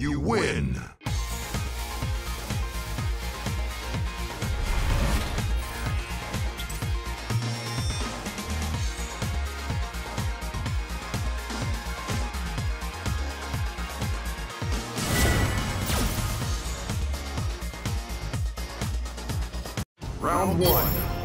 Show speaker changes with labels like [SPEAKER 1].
[SPEAKER 1] You win! Round one.